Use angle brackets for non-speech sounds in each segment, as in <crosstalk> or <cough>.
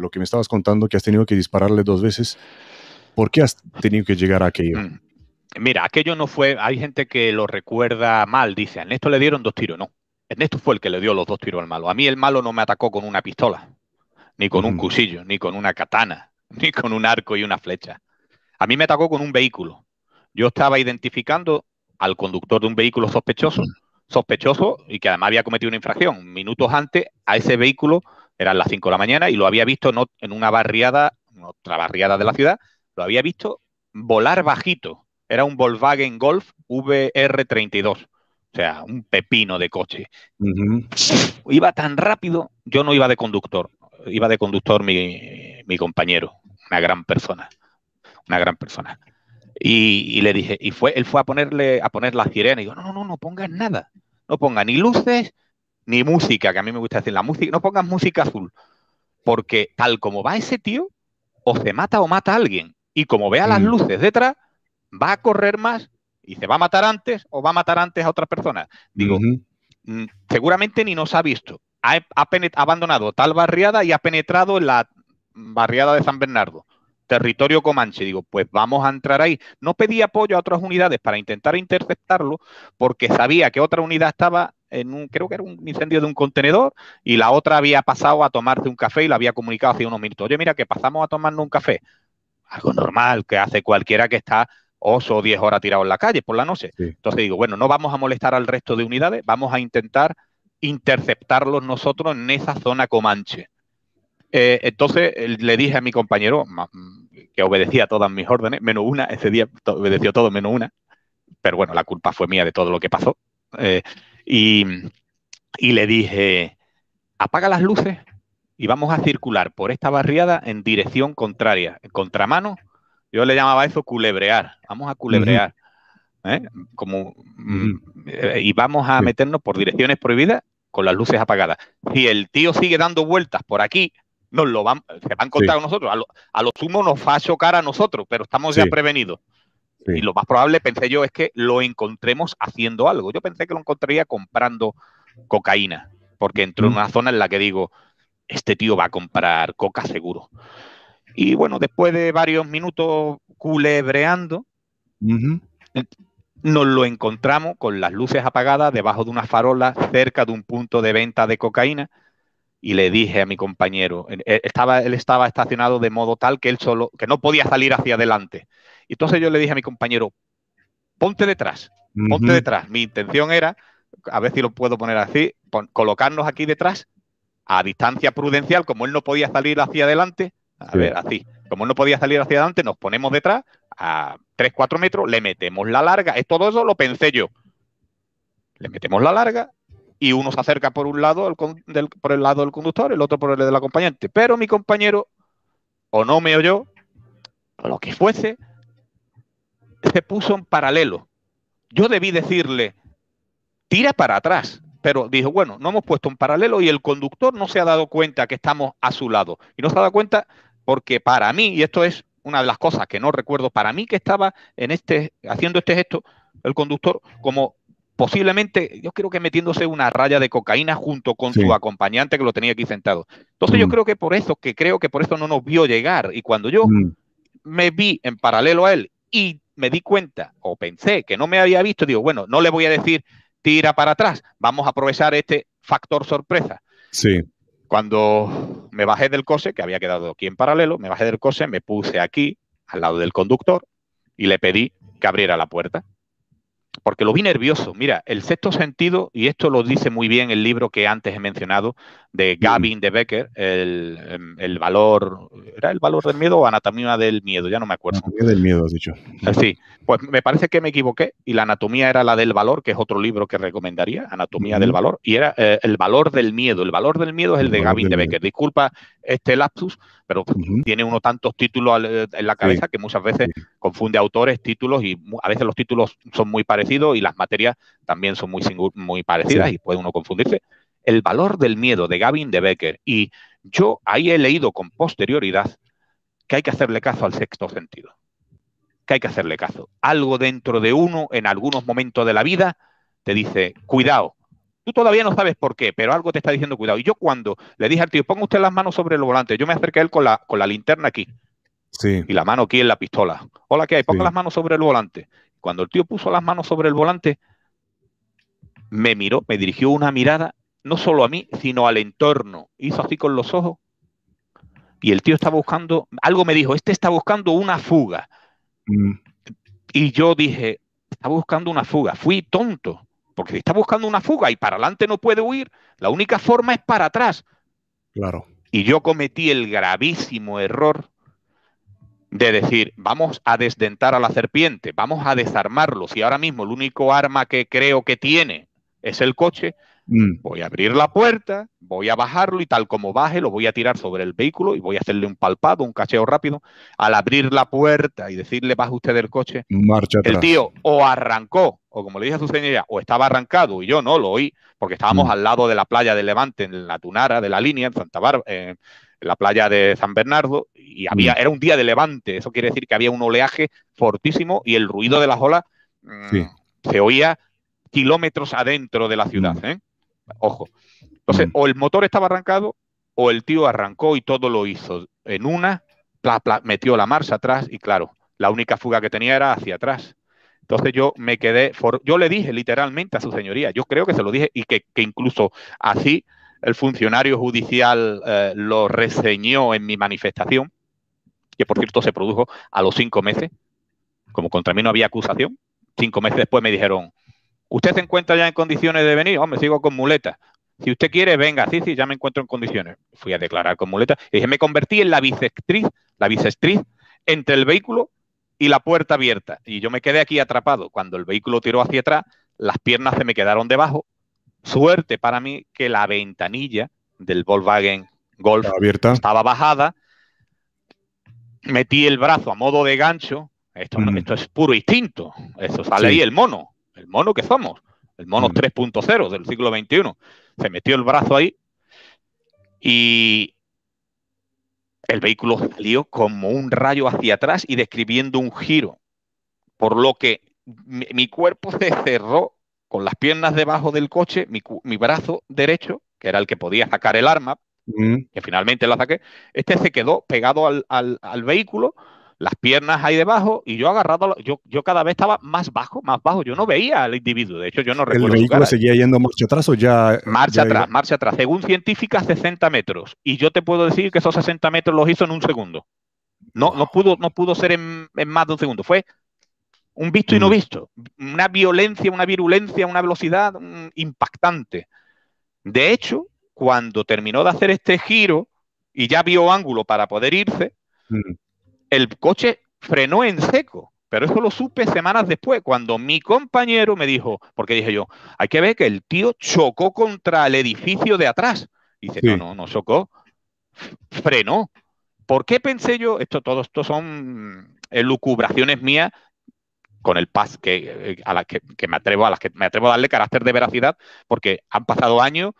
lo que me estabas contando, que has tenido que dispararle dos veces, ¿por qué has tenido que llegar a aquello? Mm. Mira, aquello no fue, hay gente que lo recuerda mal, dice, a Ernesto le dieron dos tiros, no. Ernesto fue el que le dio los dos tiros al malo. A mí el malo no me atacó con una pistola, ni con un cuchillo, ni con una katana, <laughs> ni con un arco y una flecha. A mí me atacó con un vehículo. Yo estaba identificando al conductor de un vehículo sospechoso, sospechoso y que además había cometido una infracción. Minutos antes, a ese vehículo, eran las 5 de la mañana, y lo había visto en una barriada, otra barriada de la ciudad, lo había visto volar bajito era un Volkswagen Golf VR32. O sea, un pepino de coche. Iba tan rápido, yo no iba de conductor, iba de conductor mi, compañero, una gran persona, una gran persona. Y, le dije, y fue, él fue a ponerle, a poner la sirena y digo, no, no, no, no pongas nada, no pongas ni luces ni música, que a mí me gusta decir la música, no pongas música azul, porque tal como va ese tío, o se mata o mata a alguien. Y como vea las mm. luces detrás, va a correr más y se va a matar antes o va a matar antes a otras personas. Digo, mm, seguramente ni nos ha visto. Ha, abandonado tal barriada y ha penetrado en la barriada de San Bernardo, territorio comanche. Digo, pues vamos a entrar ahí. No pedí apoyo a otras unidades para intentar interceptarlo porque sabía que otra unidad estaba en un, creo que era un incendio de un contenedor y la otra había pasado a tomarse un café y lo había comunicado hace unos minutos. Oye, mira, que pasamos a tomarnos un café. Algo normal que hace cualquiera que está 8 o 10 horas tirado en la calle por la noche. Entonces digo, bueno, no vamos a molestar al resto de unidades, vamos a intentar interceptarlos nosotros en esa zona comanche. Eh, entonces le dije a mi compañero, que obedecía todas mis órdenes, menos una, ese día obedeció todo menos una, pero bueno, la culpa fue mía de todo lo que pasó. Eh, y, y le dije, apaga las luces y vamos a circular por esta barriada en dirección contraria, en contramano yo le llamaba eso culebrear. Vamos a culebrear. ¿eh? Como, mm, eh, y vamos a meternos por direcciones prohibidas con las luces apagadas. Si el tío sigue dando vueltas por aquí, nos lo van, se van a encontrar con nosotros. A lo, a sumo nos va a chocar a nosotros, pero estamos ya prevenidos. Y lo más probable, pensé yo, es que lo encontremos haciendo algo. Yo pensé que lo encontraría comprando cocaína, porque entró en una zona en la que digo, este tío va a comprar coca seguro. Y bueno, después de varios minutos culebreando, nos lo encontramos con las luces apagadas debajo de una farola cerca de un punto de venta de cocaína. Y le dije a mi compañero, él estaba, él estaba estacionado de modo tal que él solo, que no podía salir hacia adelante. Y entonces yo le dije a mi compañero, ponte detrás, ponte detrás. Mi intención era, a ver si lo puedo poner así, colocarnos aquí detrás a distancia prudencial, como él no podía salir hacia adelante, a ver, así. Como no podía salir hacia adelante, nos ponemos detrás a 3, 4 metros, le metemos la larga. Es todo eso lo pensé yo. Le metemos la larga y uno se acerca por un lado por el lado del conductor, el otro por el del acompañante. Pero mi compañero, o no me oyó, o lo que fuese, se puso en paralelo. Yo debí decirle, tira para atrás. Pero dijo, bueno, no hemos puesto en paralelo y el conductor no se ha dado cuenta que estamos a su lado. Y no se ha dado cuenta porque para mí, y esto es una de las cosas que no recuerdo, para mí que estaba en este, haciendo este gesto, el conductor, como posiblemente, yo creo que metiéndose una raya de cocaína junto con su acompañante que lo tenía aquí sentado. Entonces yo mm. creo que por eso, que creo que por eso no nos vio llegar. Y cuando yo mm. me vi en paralelo a él y me di cuenta o pensé que no me había visto, digo, bueno, no le voy a decir tira para atrás, vamos a aprovechar este factor sorpresa. Sí. Cuando me bajé del coche, que había quedado aquí en paralelo, me bajé del coche, me puse aquí, al lado del conductor, y le pedí que abriera la puerta porque lo vi nervioso. Mira, el sexto sentido, y esto lo dice muy bien el libro que antes he mencionado, de Gavin de Becker, em, el, valor, ¿era el valor del miedo o anatomía del miedo? Ya no me acuerdo. Anatomía del miedo, has dicho. Eh, sí, pues me parece que me equivoqué y la anatomía era la del valor, que es otro libro que recomendaría, Anatomía del valor, y era eh, el valor del miedo. El valor del miedo es el, de Gavin de Becker. Disculpa este lapsus, pero tiene uno tantos títulos eh, en la cabeza que muchas veces confunde autores, títulos y a veces los títulos son muy parecidos y las materias también son muy, muy parecidas y puede uno confundirse. El valor del miedo de Gavin de Becker y yo ahí he leído con posterioridad que hay que hacerle caso al sexto sentido, que hay que hacerle caso. Algo dentro de uno en algunos momentos de la vida te dice, cuidado, Tú todavía no sabes por qué, pero algo te está diciendo cuidado. Y yo cuando le dije al tío, ponga usted las manos sobre el volante, yo me acerqué a él con la, con la linterna aquí. Sí. Y la mano aquí en la pistola. Hola, ¿qué hay? Ponga las manos sobre el volante. Cuando el tío puso las manos sobre el volante, me miró, me dirigió una mirada, no solo a mí, sino al entorno. Hizo así con los ojos. Y el tío estaba buscando, algo me dijo, este está buscando una fuga. Mm. Y yo dije, está buscando una fuga. Fui tonto, porque si está buscando una fuga y para adelante no puede huir, la única forma es para atrás. Claro. Y yo cometí el gravísimo error de decir, vamos a desdentar a la serpiente, vamos a desarmarlo. Si ahora mismo el único arma que creo que tiene es el coche, mm. voy a abrir la puerta, voy a bajarlo y tal como baje lo voy a tirar sobre el vehículo y voy a hacerle un palpado, un cacheo rápido. Al abrir la puerta y decirle baje usted del coche, Marcha el tío o arrancó, o como le dije a su señoría, o estaba arrancado y yo no lo oí, porque estábamos mm. al lado de la playa de Levante, en la Tunara de la línea, en Santa Bárbara, en la playa de San Bernardo, y había, mm. era un día de levante, eso quiere decir que había un oleaje fortísimo y el ruido de las olas se oía kilómetros adentro de la ciudad. Mm. ¿eh? Ojo. Entonces, mm. o el motor estaba arrancado o el tío arrancó y todo lo hizo. En una, metió la marcha atrás y claro, la única fuga que tenía era hacia atrás. Entonces yo me quedé, yo le dije literalmente a su señoría, yo creo que se lo dije y que, incluso así el funcionario judicial eh, lo reseñó en mi manifestación, que por cierto se produjo a los cinco meses, como contra mí no había acusación, cinco meses después me dijeron, ¿Usted se encuentra ya en condiciones de venir? Hombre, sigo con muleta. Si usted quiere, venga. Sí, sí, ya me encuentro en condiciones. Fui a declarar con muleta. Y dije, me convertí en la bisectriz, la bisectriz entre el vehículo y la puerta abierta. Y yo me quedé aquí atrapado. Cuando el vehículo tiró hacia atrás, las piernas se me quedaron debajo. Suerte para mí que la ventanilla del Volkswagen Golf estaba bajada. Metí el brazo a modo de gancho. Esto, mm. esto es puro instinto. Eso sale ahí el mono el mono que somos, el mono 3.0 mm. del siglo XXI. Se metió el brazo ahí y el vehículo salió como un rayo hacia atrás y describiendo un giro, por lo que mi, cuerpo <laughs> se cerró con las piernas debajo del coche, mi, brazo derecho, que era el que podía sacar el arma, mm. que finalmente lo saqué, este se quedó pegado al, al vehículo las piernas ahí debajo y yo agarrado, yo, yo cada vez estaba más bajo, más bajo. Yo no veía al individuo, de hecho yo no recuerdo. ¿El vehículo seguía yendo marcha atrás o ya...? Marcha atrás, marcha atrás. Según científicas, 60 metros. Y yo te puedo decir que esos 60 metros los hizo en un segundo. No, no, pudo, no pudo ser en, más de un segundo. Fue un visto y no mm. visto. Una violencia, una virulencia, una velocidad mm, impactante. De hecho, cuando terminó de hacer este giro y ya vio ángulo para poder irse, mm el coche frenó en seco. Pero eso lo supe semanas después, cuando mi compañero me dijo, porque dije yo, hay que ver que el tío chocó contra el edificio de atrás. Y dice, no, no, no chocó, frenó. ¿Por qué pensé yo? Esto, todo esto son elucubraciones mías con el pas que, a las que, me atrevo, a las que me atrevo a darle carácter de veracidad, porque han pasado años,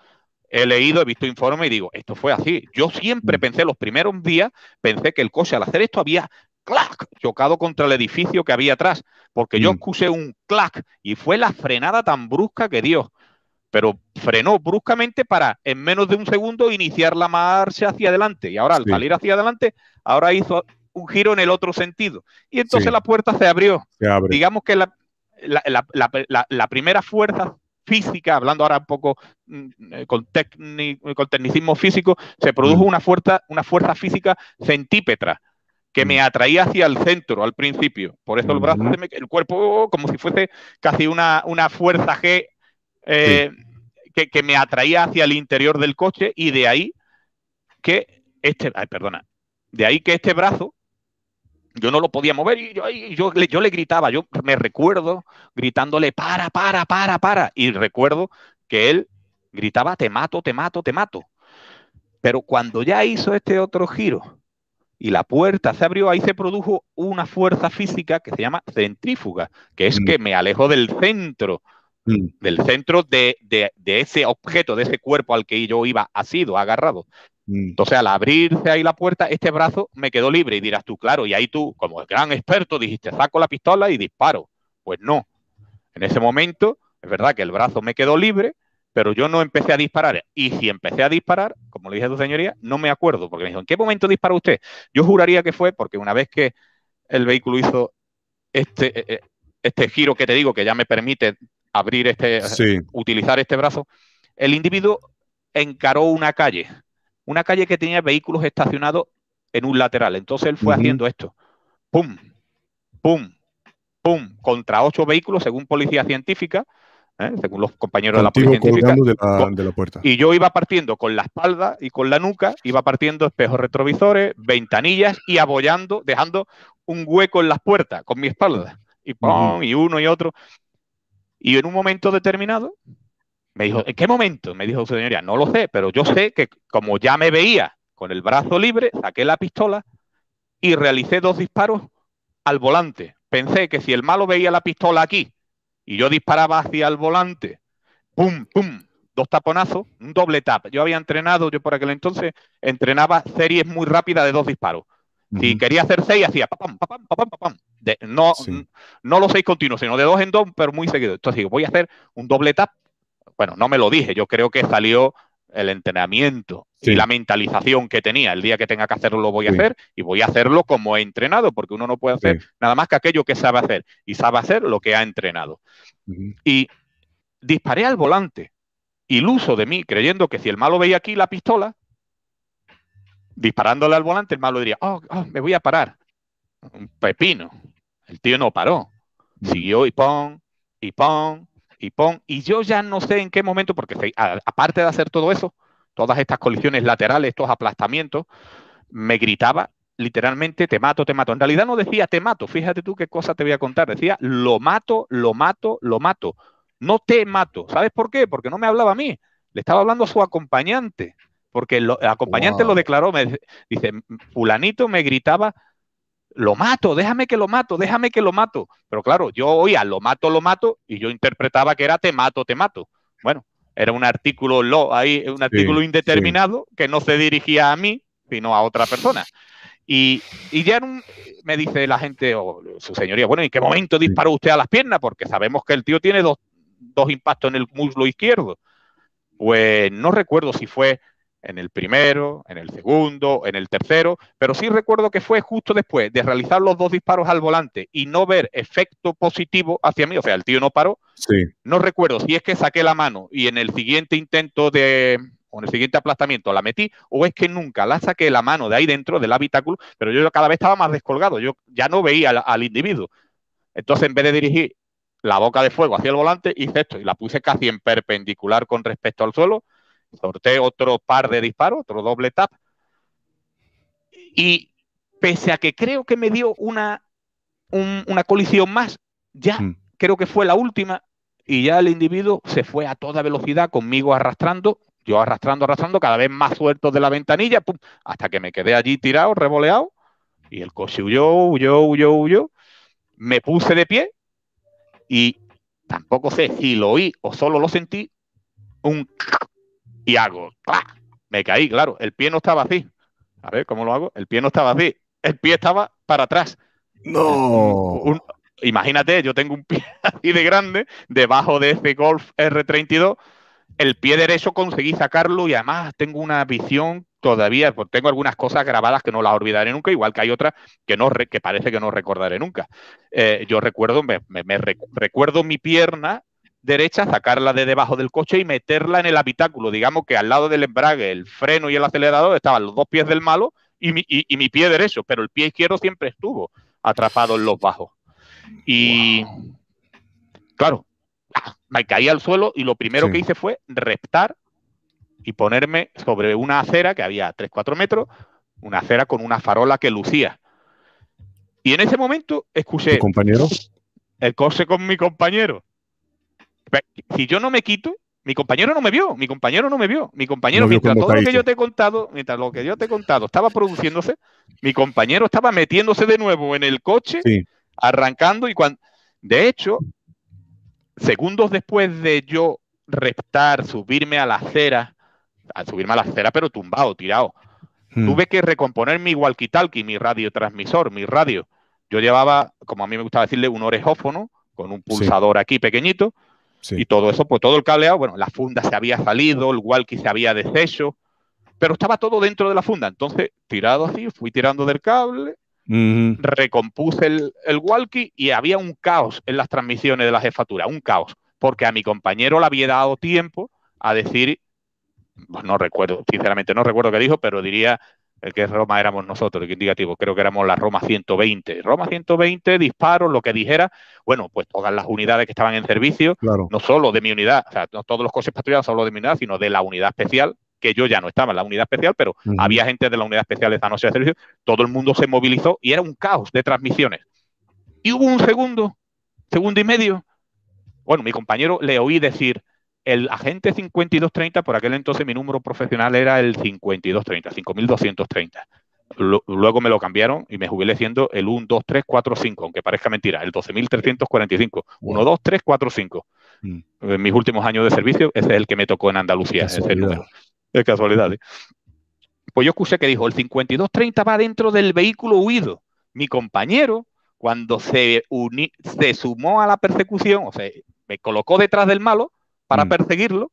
he leído, he visto informes y digo, esto fue así. Yo siempre mm. pensé, los primeros días, pensé que el coche al hacer esto había clac, chocado contra el edificio que había atrás, porque yo mm. escuché un clac y fue la frenada tan brusca que dio. Pero frenó bruscamente para en menos de un segundo iniciar la marcha hacia adelante. Y ahora al salir hacia adelante, ahora hizo un giro en el otro sentido. Y entonces la puerta se abrió. Digamos que la, la primera fuerza física, hablando ahora un poco mm, eh, con, con tecnicismo físico, se produjo una fuerza, una fuerza física centípetra que me atraía hacia el centro al principio. Por eso el brazo, el cuerpo, como si fuese casi una, una fuerza G eh, que, que, me atraía hacia el interior del coche y de ahí que este, ay, perdona, de ahí que este brazo yo no lo podía mover y yo, yo, yo, le gritaba, yo me recuerdo gritándole, para, para, para, para. Y recuerdo que él gritaba, te mato, te mato, te mato. Pero cuando ya hizo este otro giro y la puerta se abrió, ahí se produjo una fuerza física que se llama centrífuga, que es mm. que me alejo del centro, mm. del centro de, de, de, ese objeto, de ese cuerpo al que yo iba asido, agarrado. Mm. Entonces, al abrirse ahí la puerta, este brazo me quedó libre y dirás tú, claro, y ahí tú, como el gran experto, dijiste, saco la pistola y disparo. Pues no. En ese momento, es verdad que el brazo me quedó libre, pero yo no empecé a disparar. Y si empecé a disparar, como le dije a tu señoría, no me acuerdo, porque me dijo, ¿en qué momento disparó usted? Yo juraría que fue porque una vez que el vehículo hizo este, eh, eh, este giro que te digo, que ya me permite abrir este, utilizar este brazo, el individuo encaró una calle, una calle que tenía vehículos estacionados en un lateral. Entonces él fue haciendo esto, pum, pum, pum, contra ocho vehículos, según policía científica, ¿eh? según los compañeros de la policía científica. De la, puerta. Y yo iba partiendo con la espalda y con la nuca, iba partiendo espejos retrovisores, ventanillas y abollando, dejando un hueco en las puertas con mi espalda. Y pum, y uno y otro. Y en un momento determinado, me dijo, ¿en qué momento? Me dijo su señoría, no lo sé, pero yo sé que como ya me veía con el brazo libre, saqué la pistola y realicé dos disparos al volante. Pensé que si el malo veía la pistola aquí y yo disparaba hacia el volante, pum, pum, dos taponazos, un doble tap. Yo había entrenado, yo por aquel entonces entrenaba series muy rápidas de dos disparos. Si quería hacer seis, hacía papam, papam, papam, papam. no, no los seis continuos, sino de dos en dos, pero muy seguido. Entonces digo, voy a hacer un doble tap. Bueno, no me lo dije, yo creo que salió el entrenamiento y la mentalización que tenía. El día que tenga que hacerlo lo voy a hacer y voy a hacerlo como he entrenado, porque uno no puede hacer nada más que aquello que sabe hacer y sabe hacer lo que ha entrenado. Y disparé al volante, iluso de mí, creyendo que si el malo veía aquí la pistola, disparándole al volante, el malo diría, oh, oh, me voy a parar. Un pepino. El tío no paró. Siguió y pon, y pon, y pon. Y yo ya no sé en qué momento, porque aparte de hacer todo eso, todas estas colisiones laterales, estos aplastamientos, me gritaba literalmente te mato, te mato. En realidad no decía te mato, fíjate tú qué cosa te voy a contar, decía lo mato, lo mato, lo mato. No te mato. ¿Sabes por qué? Porque no me hablaba a mí, le estaba hablando a su acompañante, porque el acompañante lo declaró, me dice, fulanito me gritaba, lo mato, déjame que lo mato, déjame que lo mato. Pero claro, yo oía lo mato, lo mato, y yo interpretaba que era te mato, te mato. Bueno, era un artículo lo, ahí, un artículo indeterminado que no se dirigía a mí, sino a otra persona. Y, ya me dice la gente, o su señoría, bueno, ¿en qué momento disparó usted a las piernas? Porque sabemos que el tío tiene dos, dos impactos en el muslo izquierdo. Pues no recuerdo si fue en el primero, en el segundo, en el tercero, pero sí recuerdo que fue justo después de realizar los dos disparos al volante y no ver efecto positivo hacia mí, o sea, el tío no paró. Sí. No recuerdo si es que saqué la mano y en el siguiente intento de, o en el siguiente aplastamiento la metí, o es que nunca la saqué la mano de ahí dentro del habitáculo, pero yo cada vez estaba más descolgado, yo ya no veía al, al individuo. Entonces, en vez de dirigir la boca de fuego hacia el volante, hice esto y la puse casi en perpendicular con respecto al suelo sorté otro par de disparos, otro doble tap. Y pese a que creo que me dio una, una colisión más, ya mm. creo que fue la última, y ya el individuo se fue a toda velocidad conmigo arrastrando, yo arrastrando, arrastrando, cada vez más suelto de la ventanilla, hasta que me quedé allí tirado, revoleado, y el coche huyó, huyó, huyó, huyó. Me puse de pie y tampoco sé si lo oí o solo lo sentí, un y hago, me caí, claro, el pie no estaba así. A ver, ¿cómo lo hago? El pie no estaba así, el pie estaba para atrás. No. imagínate, yo tengo un pie <laughs> así de grande, debajo de ese Golf R32, el pie derecho conseguí sacarlo y además tengo una visión todavía, pues tengo algunas cosas grabadas que no las olvidaré nunca, igual que hay otras que, no, que parece que no recordaré nunca. Eh, yo recuerdo, me, recuerdo mi pierna derecha, sacarla de debajo del coche y meterla en el habitáculo. Digamos que al lado del embrague, el freno y el acelerador estaban los dos pies del malo y mi, pie derecho, pero el pie izquierdo siempre estuvo atrapado en los bajos. Y claro, me caí al suelo y lo primero que hice fue reptar y ponerme sobre una acera que había 3-4 metros, una acera con una farola que lucía. Y en ese momento escuché... compañero? El coche con mi compañero si yo no me quito, mi compañero no me vio, mi compañero no me vio, mi compañero, mientras todo lo que yo te he contado, mientras lo que yo te he contado estaba produciéndose, mi compañero estaba metiéndose de nuevo en el coche, arrancando y cuando, de hecho, segundos después de yo reptar, subirme a la acera, a subirme a la acera, pero tumbado, tirado, hmm. tuve que recomponer mi walkie-talkie, mi radiotransmisor, mi radio. Yo llevaba, como a mí me gustaba decirle, un orejófono con un pulsador aquí pequeñito Y todo eso, pues todo el cableado, bueno, la funda se había salido, el walkie se había deshecho, pero estaba todo dentro de la funda. Entonces, tirado así, fui tirando del cable, recompuse el, el, walkie y había un caos en las transmisiones de la jefatura, un caos, porque a mi compañero le había dado tiempo a decir, pues no recuerdo, sinceramente no recuerdo qué dijo, pero diría el que es Roma éramos nosotros, el indicativo, creo que éramos la Roma 120. Roma 120, disparos, lo que dijera, bueno, pues todas las unidades que estaban en servicio, no solo de mi unidad, o sea, no todos los coches patrullados solo de mi unidad, sino de la unidad especial, que yo ya no estaba en la unidad especial, pero había gente de la unidad especial esa noche de servicio, todo el mundo se movilizó y era un caos de transmisiones. Y hubo un segundo, segundo y medio, bueno, mi compañero le oí decir, el agente 5230, por aquel entonces mi número profesional era el 5230, 5230. Luego me lo cambiaron y me jubilé siendo el 1, 2, 3, 4, 5, aunque parezca mentira, el 12.345. 1, 2, 3, 4, 5. En mis últimos años de servicio, ese es el que me tocó en Andalucía, ese número. Es casualidad. ¿eh? Pues yo escuché que dijo, el 5230 va dentro del vehículo huido. Mi compañero, cuando se, se sumó a la persecución, o sea, me colocó detrás del malo, para mm. perseguirlo,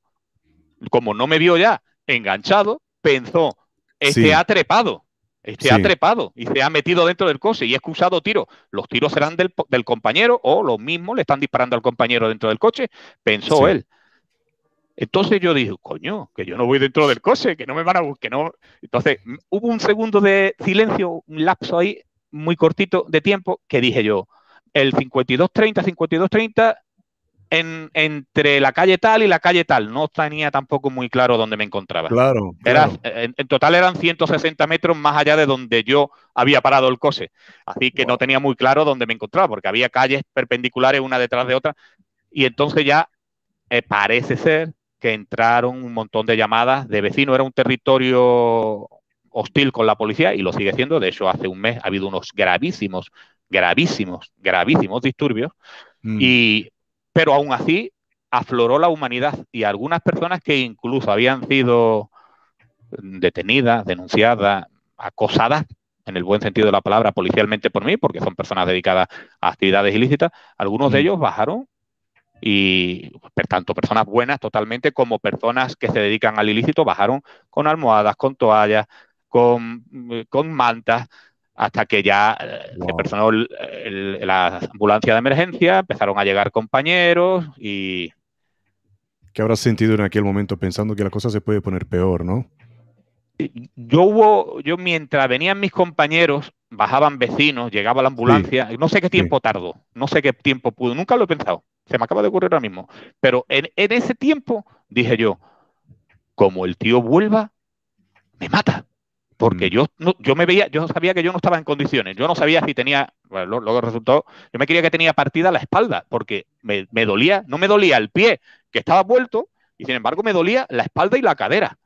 como no me vio ya enganchado, pensó, este ha trepado, este ha trepado y se ha metido dentro del coche y ha excusado tiros. Los tiros serán del, compañero o los mismos le están disparando al compañero dentro del coche, pensó él. Entonces yo dije, coño, que yo no voy dentro del coche, que no me van a buscar, no. Entonces hubo un segundo de silencio, un lapso ahí muy cortito de tiempo, que dije yo, el 52-30, 52-30 entre la calle tal y la calle tal. No tenía tampoco muy claro dónde me encontraba. Claro. Era, en, total eran 160 metros más allá de donde yo había parado el coche. Así que no tenía muy claro dónde me encontraba, porque había calles perpendiculares una detrás de otra. Y entonces ya eh, parece ser que entraron un montón de llamadas de vecinos. Era un territorio hostil con la policía y lo sigue siendo. De hecho, hace un mes ha habido unos gravísimos, gravísimos, gravísimos disturbios. Mm. Y pero aún así afloró la humanidad y algunas personas que incluso habían sido detenidas, denunciadas, acosadas, en el buen sentido de la palabra, policialmente por mí, porque son personas dedicadas a actividades ilícitas, algunos de mm. ellos bajaron y tanto personas buenas totalmente como personas que se dedican al ilícito bajaron con almohadas, con toallas, con, con mantas, hasta que ya eh, se personó la ambulancia de emergencia, empezaron a llegar compañeros y... ¿Qué habrás sentido en aquel momento pensando que la cosa se puede poner peor, no? Yo hubo, yo mientras venían mis compañeros, bajaban vecinos, llegaba la ambulancia, no sé qué tiempo tardó, no sé qué tiempo pudo, nunca lo he pensado, se me acaba de ocurrir ahora mismo, pero en, en ese tiempo dije yo, como el tío vuelva, me mata porque mm. yo, no, yo me veía, yo sabía que yo no estaba en condiciones, yo no sabía si tenía, bueno, luego resultó, yo me quería que tenía partida la espalda, porque me, dolía, no me dolía el pie, que estaba vuelto, y sin embargo me dolía la espalda y la cadera.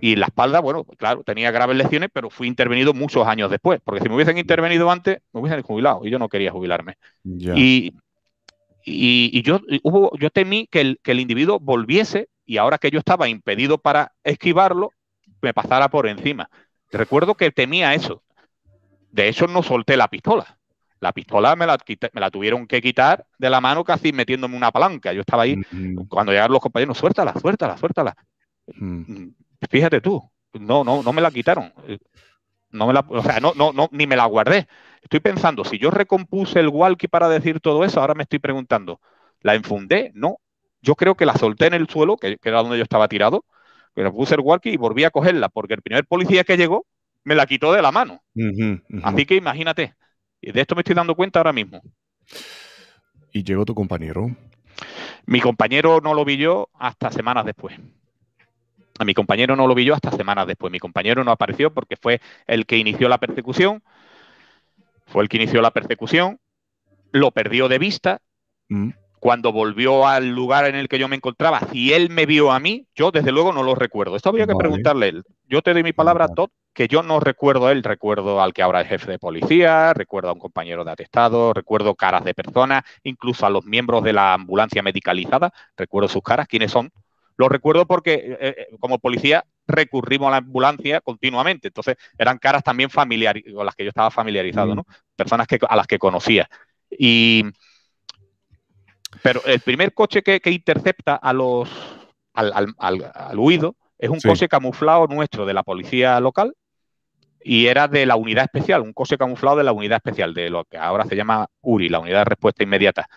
Y la espalda, bueno, claro, tenía graves lesiones, pero fui intervenido muchos años después, porque si me hubiesen intervenido antes, me hubiesen jubilado, y yo no quería jubilarme. Y, y, yo, hubo, yo temí que el, que el individuo volviese, y ahora que yo estaba impedido para esquivarlo, me pasara por encima. Recuerdo que temía eso. De hecho, no solté la pistola. La pistola me la, me la tuvieron que quitar de la mano casi metiéndome una palanca. Yo estaba ahí, cuando llegaron los compañeros, suéltala, suéltala, suéltala. Mm, fíjate tú, no, no, no me la quitaron. No me la, o sea, no, no, no, ni me la guardé. Estoy pensando, si yo recompuse el walkie para decir todo eso, ahora me estoy preguntando, ¿la enfundé? No. Yo creo que la solté en el suelo, que era donde yo estaba tirado, pero puse el walkie y volví a cogerla, porque el primer policía que llegó me la quitó de la mano. Así que imagínate, y de esto me estoy dando cuenta ahora mismo. ¿Y llegó tu compañero? Mi compañero no lo vi yo hasta semanas después. A mi compañero no lo vi yo hasta semanas después. Mi compañero no apareció porque fue el que inició la persecución. Fue el que inició la persecución. Lo perdió de vista. Mm cuando volvió al lugar en el que yo me encontraba, si él me vio a mí, yo desde luego no lo recuerdo. Esto había que preguntarle él. Yo te doy mi palabra, Todd, que yo no recuerdo a él, recuerdo al que ahora es jefe de policía, recuerdo a un compañero de atestado, recuerdo caras de personas, incluso a los miembros de la ambulancia medicalizada, recuerdo sus caras, quiénes son. Lo recuerdo porque eh, eh, como policía recurrimos a la ambulancia continuamente, entonces eran caras también familiares, con las que yo estaba familiarizado, mm. ¿no? Personas que, a las que conocía. Y Pero el primer coche que, intercepta a los, al, huido es un coche camuflado nuestro de la policía local y era de la unidad especial, un coche camuflado de la unidad especial, de lo que ahora se llama URI, la unidad de respuesta inmediata,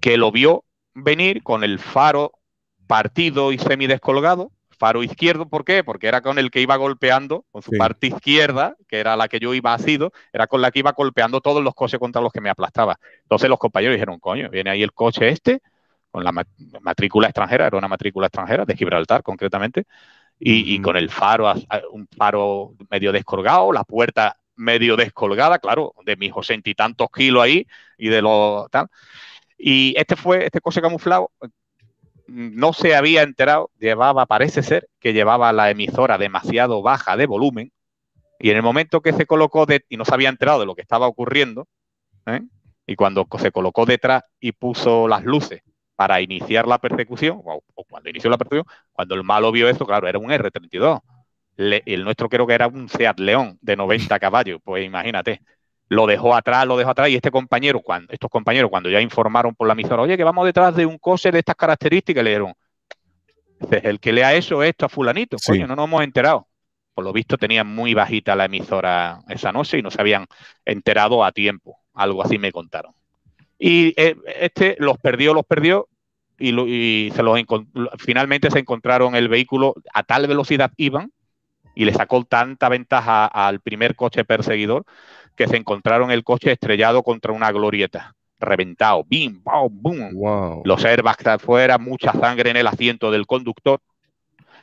que lo vio venir con el faro partido y semidescolgado, faro izquierdo, ¿por qué? Porque era con el que iba golpeando, con su parte izquierda, que era la que yo iba asido, era con la que iba golpeando todos los coches contra los que me aplastaba. Entonces los compañeros dijeron, coño, viene ahí el coche este, con la matrícula extranjera, era una matrícula extranjera, de Gibraltar concretamente, y, con el faro, un faro medio descolgado, la puerta medio descolgada, claro, de mis ochenta y tantos kilos ahí y de lo tal. Y este fue, este coche camuflado, no se había enterado, llevaba, parece ser, que llevaba la emisora demasiado baja de volumen, y en el momento que se colocó de, y no se había enterado de lo que estaba ocurriendo, ¿eh? y cuando se colocó detrás y puso las luces para iniciar la persecución, o, cuando inició la persecución, cuando el malo vio eso, claro, era un R32. el nuestro creo que era un Seat León de 90 caballos, pues imagínate lo dejó atrás, lo dejó atrás, y este compañero, cuando, estos compañeros, cuando ya informaron por la emisora, oye, que vamos detrás de un coche de estas características, le dieron, el que lea eso esto a fulanito, coño, no nos hemos enterado. Por lo visto tenían muy bajita la emisora esa noche y no se habían enterado a tiempo, algo así me contaron. Y eh, este los perdió, los perdió, y, se los finalmente se encontraron el vehículo a tal velocidad iban y le sacó tanta ventaja al primer coche perseguidor que se encontraron el coche estrellado contra una glorieta, reventado, bim, boom. Los airbags afuera, mucha sangre en el asiento del conductor,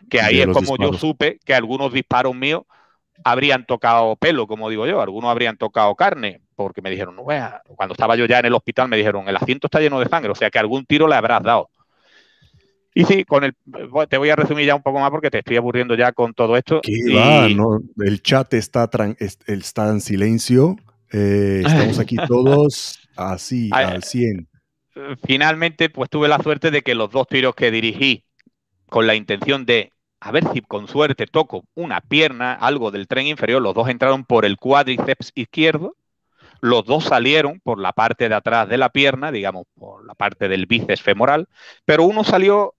que ahí es como yo supe que algunos disparos míos habrían tocado pelo, como digo yo, algunos habrían tocado carne, porque me dijeron, no, cuando estaba yo ya en el hospital me dijeron, el asiento está lleno de sangre, o sea que algún tiro le habrás dado. Y sí, con el, te voy a resumir ya un poco más porque te estoy aburriendo ya con todo esto. el chat está, está en silencio. Eh, estamos aquí <laughs> todos así, al 100. Finalmente, pues tuve la suerte de que los dos tiros que dirigí con la intención de a ver si con suerte toco una pierna, algo del tren inferior, los dos entraron por el cuádriceps izquierdo, los dos salieron por la parte de atrás de la pierna, digamos, por la parte del bíceps femoral, pero uno salió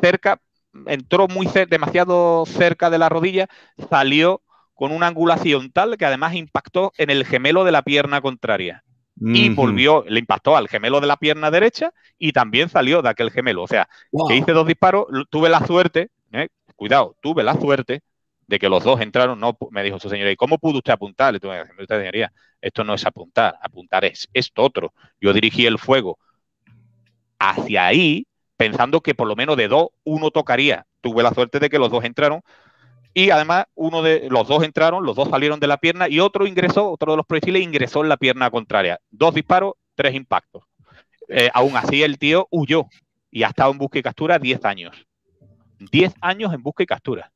cerca, entró muy demasiado cerca de la rodilla, salió con una angulación tal que además impactó en el gemelo de la pierna contraria. Y volvió, le impactó al gemelo de la pierna derecha y también salió de aquel gemelo. O sea, que hice dos disparos, tuve la suerte, eh, cuidado, tuve la suerte de que los dos entraron, no, me dijo su señoría, ¿y cómo pudo usted apuntar? Le tuve usted, señoría, esto no es apuntar, apuntar es esto otro. Yo dirigí el fuego hacia ahí pensando que por lo menos de dos, uno tocaría. Tuve la suerte de que los dos entraron. Y además, uno de los dos entraron, los dos salieron de la pierna y otro ingresó, otro de los proyectiles ingresó en la pierna contraria. Dos disparos, tres impactos. Eh, aún así, el tío huyó y ha estado en busca y captura 10 años. 10 años en busca y captura.